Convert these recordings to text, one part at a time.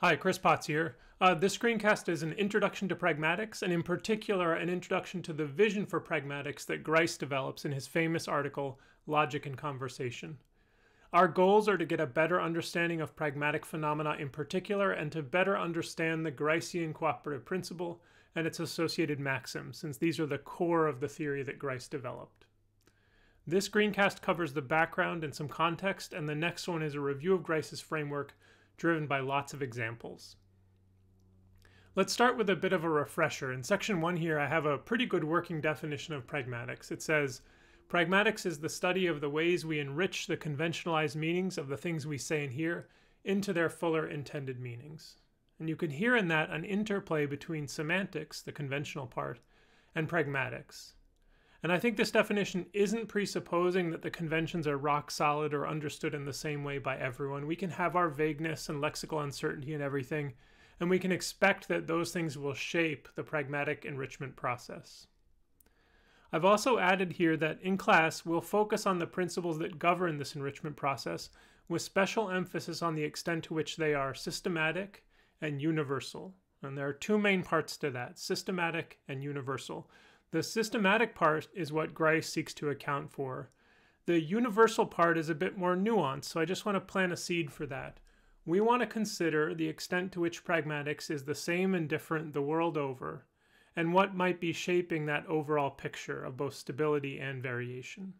Hi, Chris Potts here. Uh, this screencast is an introduction to pragmatics, and in particular, an introduction to the vision for pragmatics that Grice develops in his famous article, Logic and Conversation. Our goals are to get a better understanding of pragmatic phenomena in particular, and to better understand the Gricean cooperative principle and its associated maxims, since these are the core of the theory that Grice developed. This screencast covers the background and some context, and the next one is a review of Grice's framework driven by lots of examples. Let's start with a bit of a refresher. In section one here, I have a pretty good working definition of pragmatics. It says, Pragmatics is the study of the ways we enrich the conventionalized meanings of the things we say and hear into their fuller intended meanings. And you can hear in that an interplay between semantics, the conventional part, and pragmatics. And I think this definition isn't presupposing that the conventions are rock solid or understood in the same way by everyone. We can have our vagueness and lexical uncertainty and everything, and we can expect that those things will shape the pragmatic enrichment process. I've also added here that in class we'll focus on the principles that govern this enrichment process with special emphasis on the extent to which they are systematic and universal. And there are two main parts to that, systematic and universal. The systematic part is what Grice seeks to account for. The universal part is a bit more nuanced, so I just want to plant a seed for that. We want to consider the extent to which pragmatics is the same and different the world over, and what might be shaping that overall picture of both stability and variation.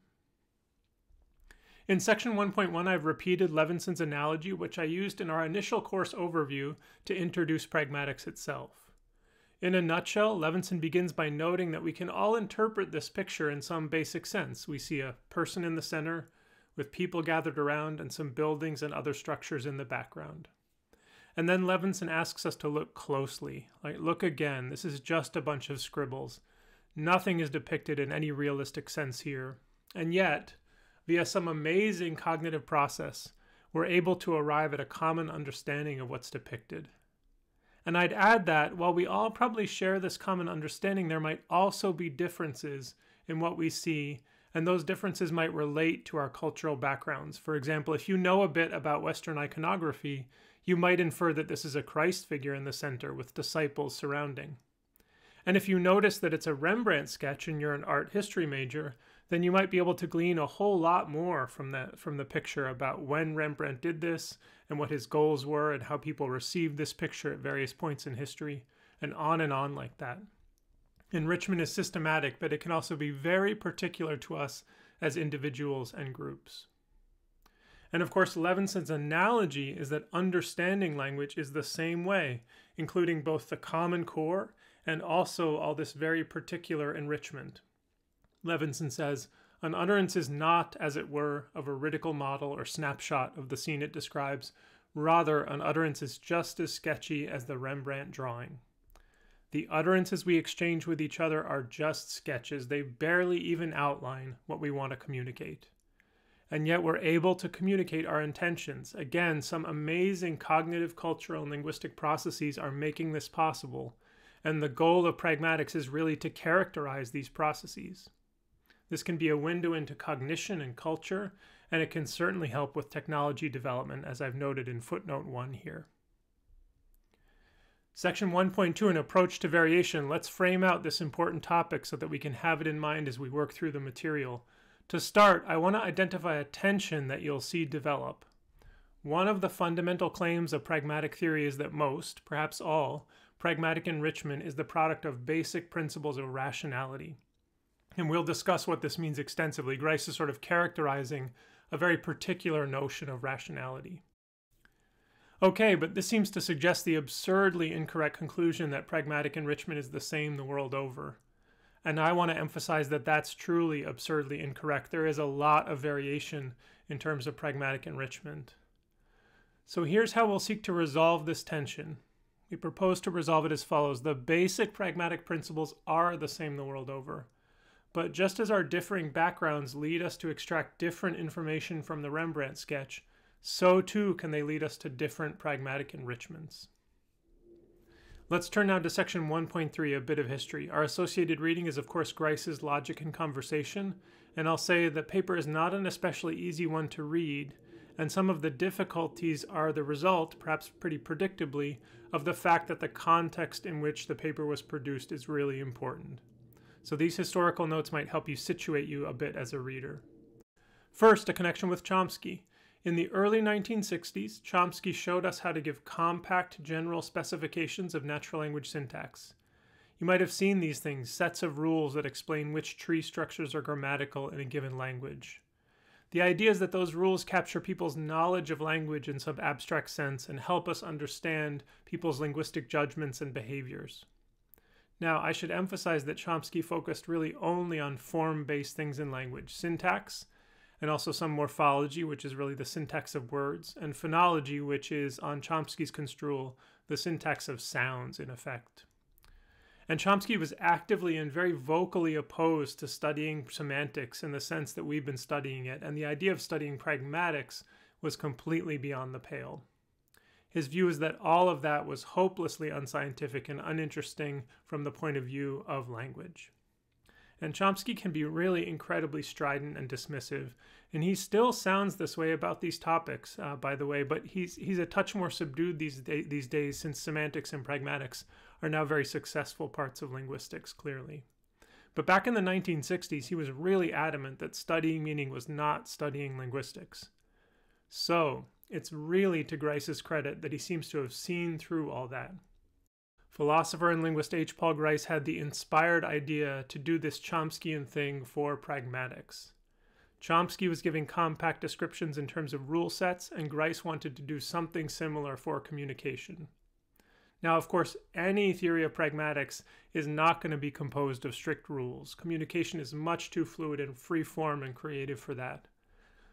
In section 1.1, I've repeated Levinson's analogy, which I used in our initial course overview to introduce pragmatics itself. In a nutshell, Levinson begins by noting that we can all interpret this picture in some basic sense. We see a person in the center, with people gathered around, and some buildings and other structures in the background. And then Levinson asks us to look closely. Like, look again, this is just a bunch of scribbles. Nothing is depicted in any realistic sense here. And yet, via some amazing cognitive process, we're able to arrive at a common understanding of what's depicted. And I'd add that while we all probably share this common understanding, there might also be differences in what we see, and those differences might relate to our cultural backgrounds. For example, if you know a bit about Western iconography, you might infer that this is a Christ figure in the center with disciples surrounding. And if you notice that it's a Rembrandt sketch and you're an art history major, then you might be able to glean a whole lot more from that from the picture about when Rembrandt did this and what his goals were and how people received this picture at various points in history and on and on like that. Enrichment is systematic, but it can also be very particular to us as individuals and groups. And of course, Levinson's analogy is that understanding language is the same way, including both the common core and also all this very particular enrichment. Levinson says, an utterance is not, as it were, of a veridical model or snapshot of the scene it describes. Rather, an utterance is just as sketchy as the Rembrandt drawing. The utterances we exchange with each other are just sketches. They barely even outline what we want to communicate. And yet we're able to communicate our intentions. Again, some amazing cognitive, cultural, and linguistic processes are making this possible. And the goal of pragmatics is really to characterize these processes. This can be a window into cognition and culture, and it can certainly help with technology development, as I've noted in footnote 1 here. Section 1.2, an approach to variation. Let's frame out this important topic so that we can have it in mind as we work through the material. To start, I want to identify a tension that you'll see develop. One of the fundamental claims of pragmatic theory is that most, perhaps all, pragmatic enrichment is the product of basic principles of rationality. And we'll discuss what this means extensively. Grice is sort of characterizing a very particular notion of rationality. Okay, but this seems to suggest the absurdly incorrect conclusion that pragmatic enrichment is the same the world over. And I want to emphasize that that's truly absurdly incorrect. There is a lot of variation in terms of pragmatic enrichment. So here's how we'll seek to resolve this tension. We propose to resolve it as follows. The basic pragmatic principles are the same the world over. But just as our differing backgrounds lead us to extract different information from the Rembrandt sketch, so too can they lead us to different pragmatic enrichments. Let's turn now to section 1.3, a bit of history. Our associated reading is, of course, Grice's Logic and Conversation, and I'll say the paper is not an especially easy one to read, and some of the difficulties are the result, perhaps pretty predictably, of the fact that the context in which the paper was produced is really important. So these historical notes might help you situate you a bit as a reader. First, a connection with Chomsky. In the early 1960s, Chomsky showed us how to give compact general specifications of natural language syntax. You might have seen these things, sets of rules that explain which tree structures are grammatical in a given language. The idea is that those rules capture people's knowledge of language in some abstract sense and help us understand people's linguistic judgments and behaviors. Now, I should emphasize that Chomsky focused really only on form based things in language syntax, and also some morphology, which is really the syntax of words, and phonology, which is, on Chomsky's construal, the syntax of sounds in effect. And Chomsky was actively and very vocally opposed to studying semantics in the sense that we've been studying it, and the idea of studying pragmatics was completely beyond the pale. His view is that all of that was hopelessly unscientific and uninteresting from the point of view of language. And Chomsky can be really incredibly strident and dismissive, and he still sounds this way about these topics, uh, by the way. But he's he's a touch more subdued these day, these days since semantics and pragmatics are now very successful parts of linguistics, clearly. But back in the 1960s, he was really adamant that studying meaning was not studying linguistics. So, it's really to Grice's credit that he seems to have seen through all that. Philosopher and linguist H. Paul Grice had the inspired idea to do this Chomskyan thing for pragmatics. Chomsky was giving compact descriptions in terms of rule sets, and Grice wanted to do something similar for communication. Now, of course, any theory of pragmatics is not going to be composed of strict rules. Communication is much too fluid and free form and creative for that.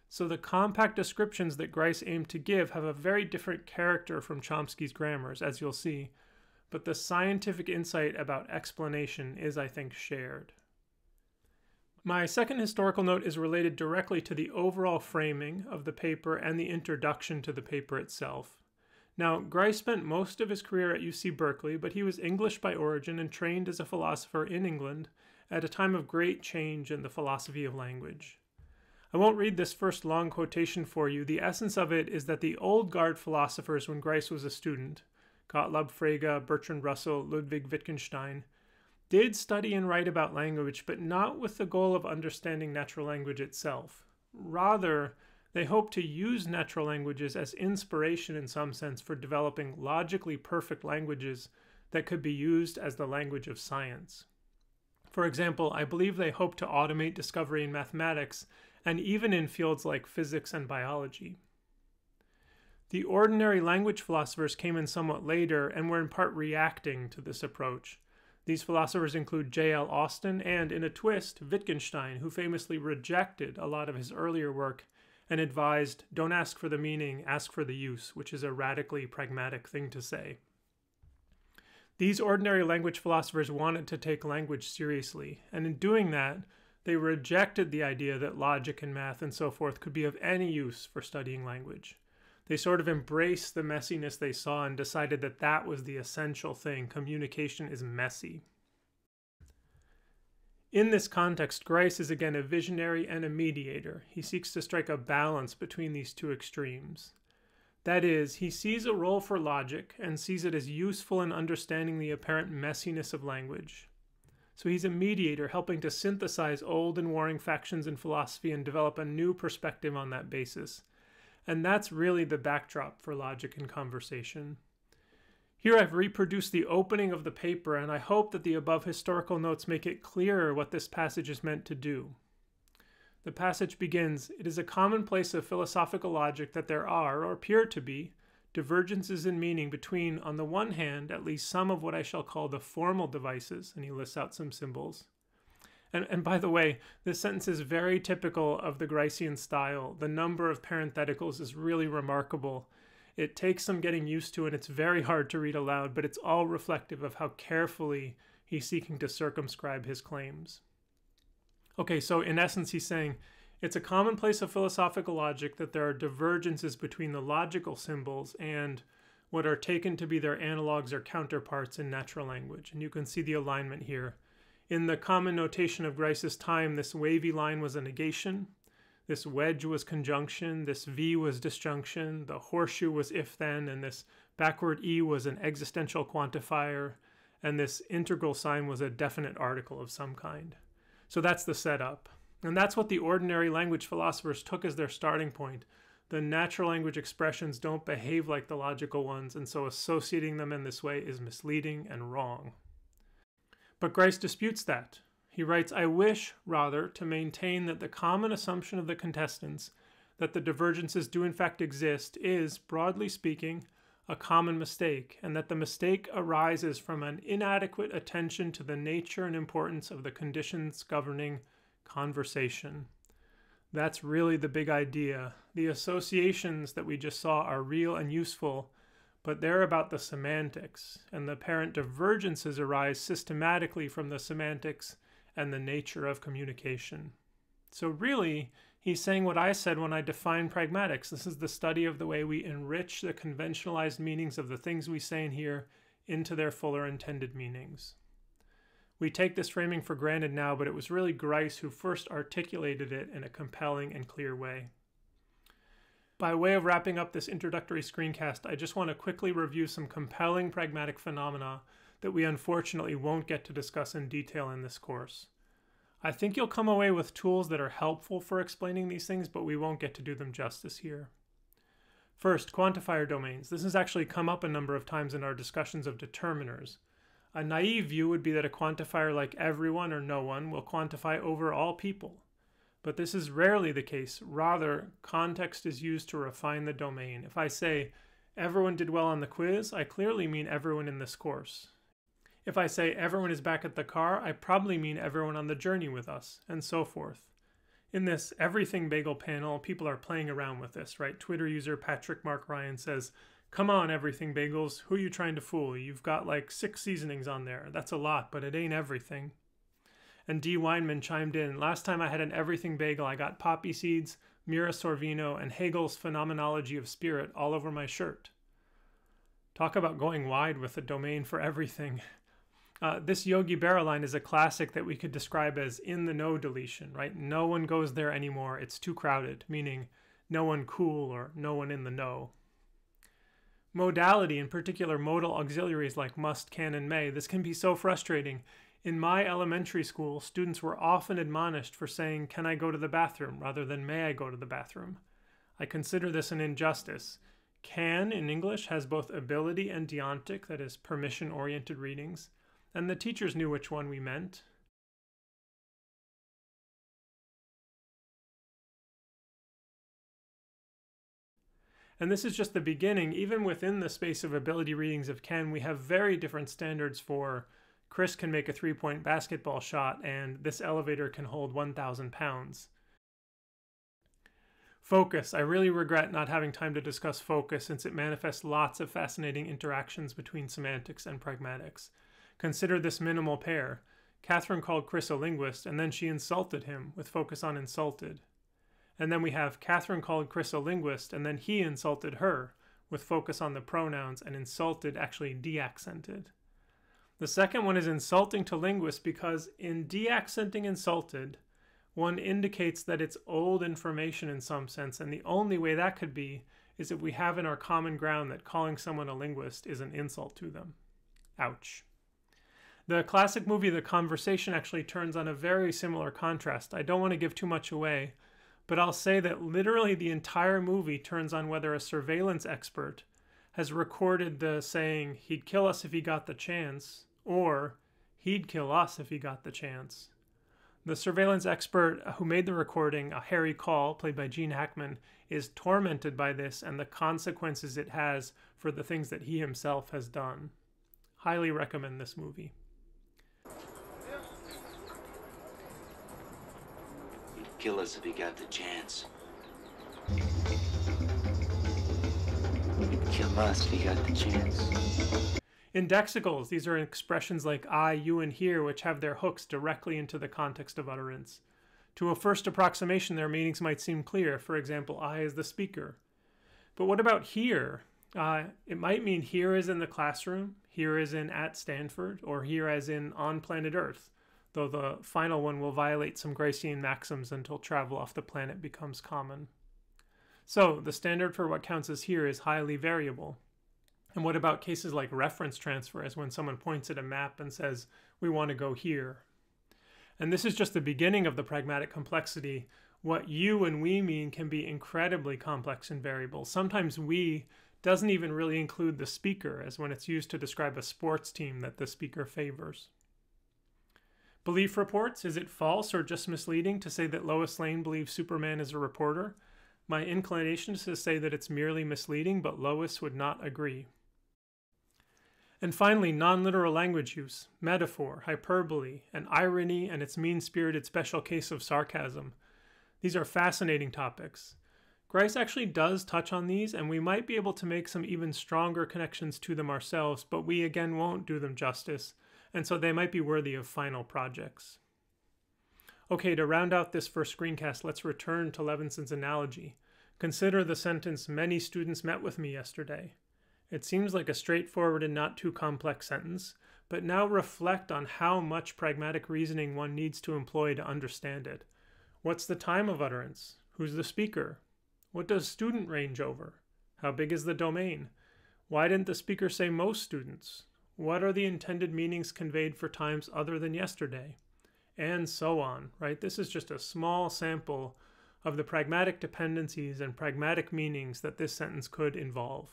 So the compact descriptions that Grice aimed to give have a very different character from Chomsky's grammars, as you'll see, but the scientific insight about explanation is, I think, shared. My second historical note is related directly to the overall framing of the paper and the introduction to the paper itself. Now, Grice spent most of his career at UC Berkeley, but he was English by origin and trained as a philosopher in England at a time of great change in the philosophy of language. I won't read this first long quotation for you. The essence of it is that the old guard philosophers, when Grice was a student, Gottlob Frege, Bertrand Russell, Ludwig Wittgenstein, did study and write about language, but not with the goal of understanding natural language itself. Rather, they hoped to use natural languages as inspiration in some sense for developing logically perfect languages that could be used as the language of science. For example, I believe they hoped to automate discovery in mathematics and even in fields like physics and biology. The ordinary language philosophers came in somewhat later and were in part reacting to this approach. These philosophers include J.L. Austin and, in a twist, Wittgenstein, who famously rejected a lot of his earlier work and advised don't ask for the meaning, ask for the use, which is a radically pragmatic thing to say. These ordinary language philosophers wanted to take language seriously, and in doing that, they rejected the idea that logic and math and so forth could be of any use for studying language. They sort of embraced the messiness they saw and decided that that was the essential thing. Communication is messy. In this context, Grice is again a visionary and a mediator. He seeks to strike a balance between these two extremes. That is, he sees a role for logic and sees it as useful in understanding the apparent messiness of language. So he's a mediator helping to synthesize old and warring factions in philosophy and develop a new perspective on that basis. And that's really the backdrop for logic and conversation. Here I've reproduced the opening of the paper, and I hope that the above historical notes make it clearer what this passage is meant to do. The passage begins It is a commonplace of philosophical logic that there are, or appear to be, divergences in meaning between, on the one hand, at least some of what I shall call the formal devices, and he lists out some symbols. And, and by the way, this sentence is very typical of the Gricean style. The number of parentheticals is really remarkable it takes some getting used to, and it's very hard to read aloud, but it's all reflective of how carefully he's seeking to circumscribe his claims. Okay, so in essence, he's saying it's a commonplace of philosophical logic that there are divergences between the logical symbols and what are taken to be their analogs or counterparts in natural language. And you can see the alignment here. In the common notation of Grice's time, this wavy line was a negation. This wedge was conjunction, this V was disjunction, the horseshoe was if then, and this backward E was an existential quantifier, and this integral sign was a definite article of some kind. So that's the setup. And that's what the ordinary language philosophers took as their starting point. The natural language expressions don't behave like the logical ones, and so associating them in this way is misleading and wrong. But Grice disputes that. He writes, I wish, rather, to maintain that the common assumption of the contestants that the divergences do in fact exist is, broadly speaking, a common mistake, and that the mistake arises from an inadequate attention to the nature and importance of the conditions governing conversation. That's really the big idea. The associations that we just saw are real and useful, but they're about the semantics, and the apparent divergences arise systematically from the semantics and the nature of communication. So, really, he's saying what I said when I defined pragmatics. This is the study of the way we enrich the conventionalized meanings of the things we say in here into their fuller intended meanings. We take this framing for granted now, but it was really Grice who first articulated it in a compelling and clear way. By way of wrapping up this introductory screencast, I just want to quickly review some compelling pragmatic phenomena that we unfortunately won't get to discuss in detail in this course. I think you'll come away with tools that are helpful for explaining these things, but we won't get to do them justice here. First, quantifier domains. This has actually come up a number of times in our discussions of determiners. A naive view would be that a quantifier like everyone or no one will quantify over all people. But this is rarely the case. Rather, context is used to refine the domain. If I say, everyone did well on the quiz, I clearly mean everyone in this course. If I say everyone is back at the car, I probably mean everyone on the journey with us, and so forth. In this Everything Bagel panel, people are playing around with this, right? Twitter user Patrick Mark Ryan says, Come on, Everything Bagels, who are you trying to fool? You've got like six seasonings on there. That's a lot, but it ain't everything. And D. Weinman chimed in, Last time I had an Everything Bagel, I got poppy seeds, Mira Sorvino, and Hegel's Phenomenology of Spirit all over my shirt. Talk about going wide with a domain for everything. Uh, this Yogi Berra line is a classic that we could describe as in the no deletion, right? No one goes there anymore. It's too crowded, meaning no one cool or no one in the know. Modality, in particular modal auxiliaries like must, can, and may, this can be so frustrating. In my elementary school, students were often admonished for saying, Can I go to the bathroom? rather than May I go to the bathroom. I consider this an injustice. Can in English has both ability and deontic, that is, permission oriented readings and the teachers knew which one we meant. And this is just the beginning. Even within the space of ability readings of can, we have very different standards for Chris can make a three point basketball shot and this elevator can hold 1,000 pounds. Focus. I really regret not having time to discuss focus since it manifests lots of fascinating interactions between semantics and pragmatics. Consider this minimal pair. Catherine called Chris a linguist, and then she insulted him with focus on insulted. And then we have Catherine called Chris a linguist, and then he insulted her with focus on the pronouns and insulted actually deaccented. The second one is insulting to linguists because in deaccenting insulted, one indicates that it's old information in some sense, and the only way that could be is if we have in our common ground that calling someone a linguist is an insult to them. Ouch. The classic movie The Conversation actually turns on a very similar contrast. I don't want to give too much away, but I'll say that literally the entire movie turns on whether a surveillance expert has recorded the saying, he'd kill us if he got the chance, or he'd kill us if he got the chance. The surveillance expert who made the recording, a Harry Caul, played by Gene Hackman, is tormented by this and the consequences it has for the things that he himself has done. Highly recommend this movie. He'd kill us if he got the chance. He'd kill us if he got the chance. Indexicals, these are expressions like I, you, and here, which have their hooks directly into the context of utterance. To a first approximation, their meanings might seem clear. For example, I is the speaker. But what about here? Uh, it might mean here is in the classroom, here is in at Stanford, or here as in on planet Earth. though the final one will violate some Gricean maxims until travel off the planet becomes common. So, the standard for what counts as here is highly variable. And what about cases like reference transfer, as when someone points at a map and says, we want to go here? And this is just the beginning of the pragmatic complexity. What you and we mean can be incredibly complex and variable. Sometimes we doesn't even really include the speaker, as when it's used to describe a sports team that the speaker favors. Belief reports is it false or just misleading to say that Lois Lane believes Superman is a reporter? My inclination is to say that it's merely misleading, but Lois would not agree. And finally, non literal language use, metaphor, hyperbole, and irony and its mean spirited special case of sarcasm. These are fascinating topics. Grice actually does touch on these, and we might be able to make some even stronger connections to them ourselves, but we again won't do them justice, and so they might be worthy of final projects. Okay, to round out this first screencast, let's return to Levinson's analogy. Consider the sentence, Many students met with me yesterday. It seems like a straightforward and not too complex sentence, but now reflect on how much pragmatic reasoning one needs to employ to understand it. What's the time of utterance? Who's the speaker? What does student range over? How big is the domain? Why didn't the speaker say most students? What are the intended meanings conveyed for times other than yesterday? And so on, right? This is just a small sample of the pragmatic dependencies and pragmatic meanings that this sentence could involve.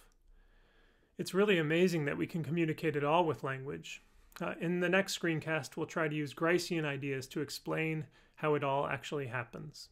It's really amazing that we can communicate at all with language. Uh, in the next screencast, we'll try to use Gricean ideas to explain how it all actually happens.